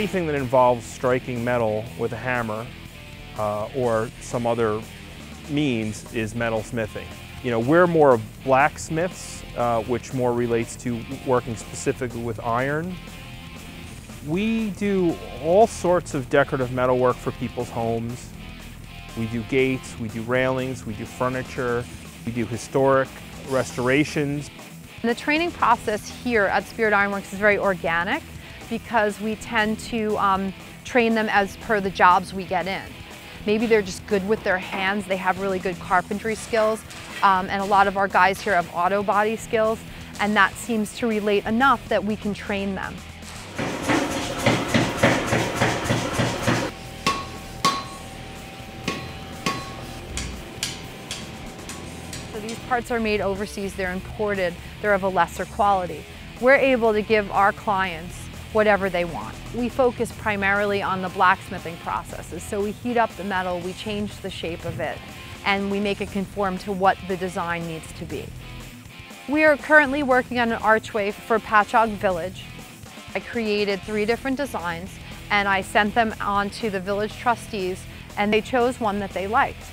Anything that involves striking metal with a hammer uh, or some other means is metal smithing. You know, we're more of blacksmiths, uh, which more relates to working specifically with iron. We do all sorts of decorative metalwork for people's homes. We do gates, we do railings, we do furniture, we do historic restorations. The training process here at Spirit Ironworks is very organic because we tend to um, train them as per the jobs we get in. Maybe they're just good with their hands, they have really good carpentry skills, um, and a lot of our guys here have auto body skills, and that seems to relate enough that we can train them. So these parts are made overseas, they're imported, they're of a lesser quality. We're able to give our clients whatever they want. We focus primarily on the blacksmithing processes. So we heat up the metal, we change the shape of it, and we make it conform to what the design needs to be. We are currently working on an archway for Patchogue Village. I created three different designs and I sent them on to the village trustees and they chose one that they liked.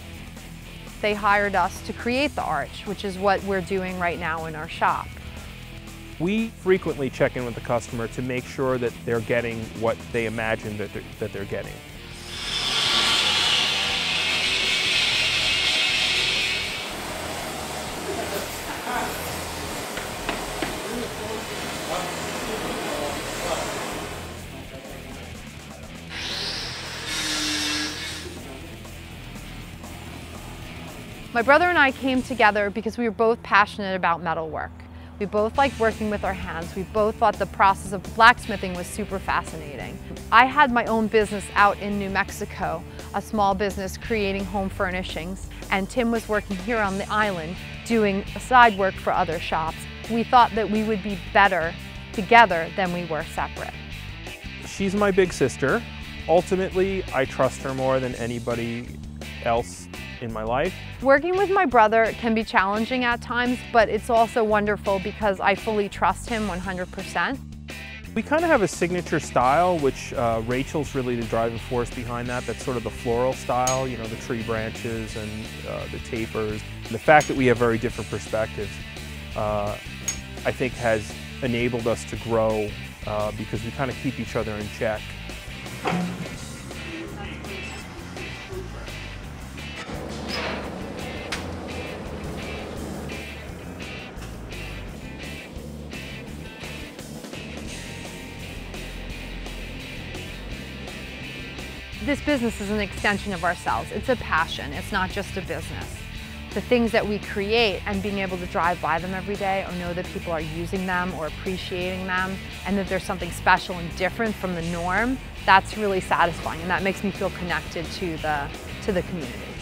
They hired us to create the arch, which is what we're doing right now in our shop. We frequently check in with the customer to make sure that they're getting what they imagine that they're, that they're getting. My brother and I came together because we were both passionate about metalwork. We both liked working with our hands. We both thought the process of blacksmithing was super fascinating. I had my own business out in New Mexico, a small business creating home furnishings, and Tim was working here on the island doing side work for other shops. We thought that we would be better together than we were separate. She's my big sister. Ultimately, I trust her more than anybody else in my life. Working with my brother can be challenging at times, but it's also wonderful because I fully trust him 100%. We kind of have a signature style, which uh, Rachel's really the driving force behind that. That's sort of the floral style, you know, the tree branches and uh, the tapers. And the fact that we have very different perspectives, uh, I think has enabled us to grow uh, because we kind of keep each other in check. This business is an extension of ourselves. It's a passion. It's not just a business. The things that we create and being able to drive by them every day or know that people are using them or appreciating them and that there's something special and different from the norm, that's really satisfying and that makes me feel connected to the, to the community.